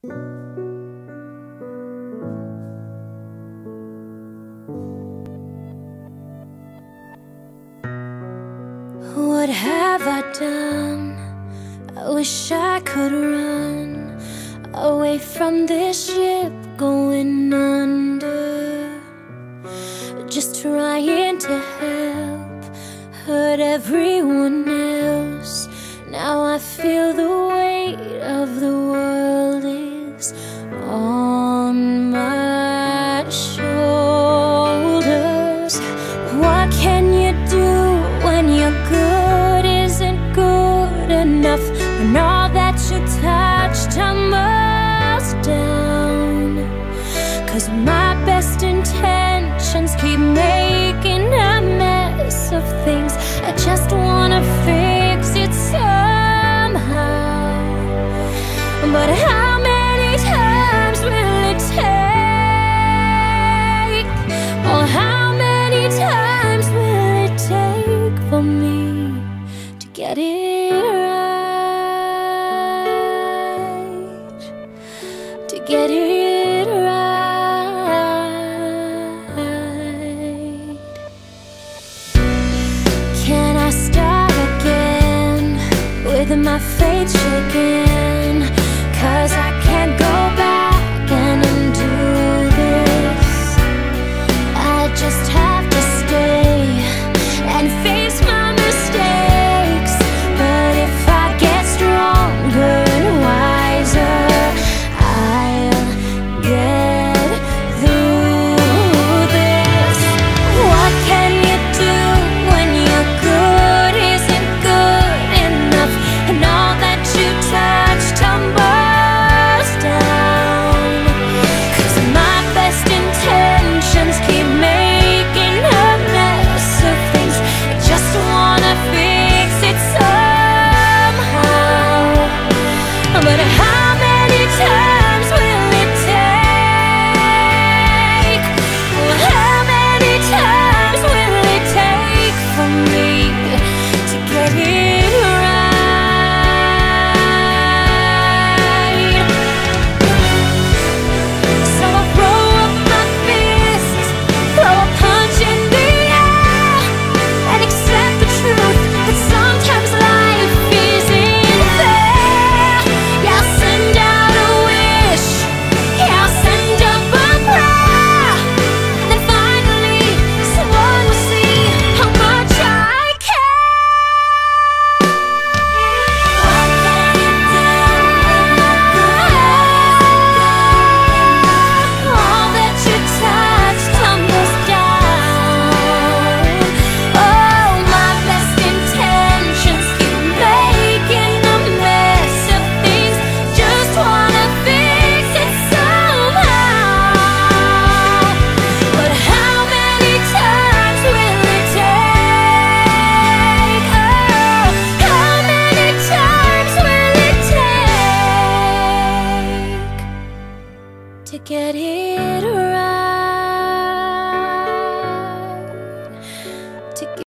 What have I done? I wish I could run away from this ship going under. Just trying to help, hurt everyone else. Now I feel. can you do when your good isn't good enough? When all that you touch tumbles down Cause my best intentions keep making a mess of things I get it right. Can I start again with my faith shaking? to get it right.